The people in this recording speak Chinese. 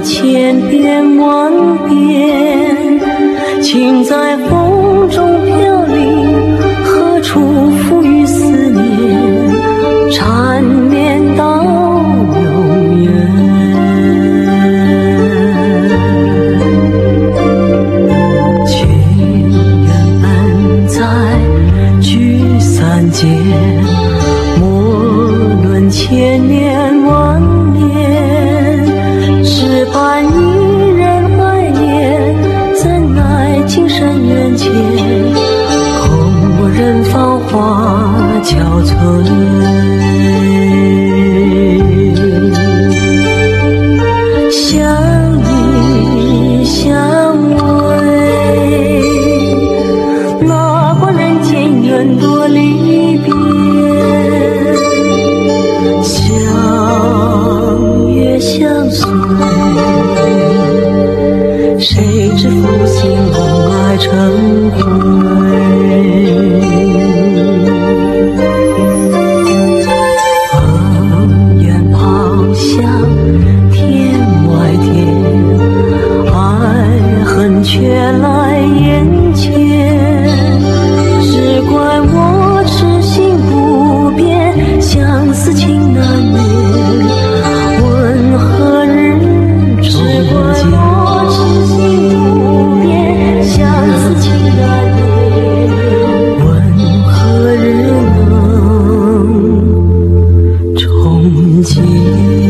千遍万遍，情在风中飘零，何处赋予思念，缠绵到永远。情缘本在聚散间，莫论千年只盼一人怀念，怎奈情深缘浅，空无人芳华憔悴。相依相偎，哪管人间缘多离红爱情？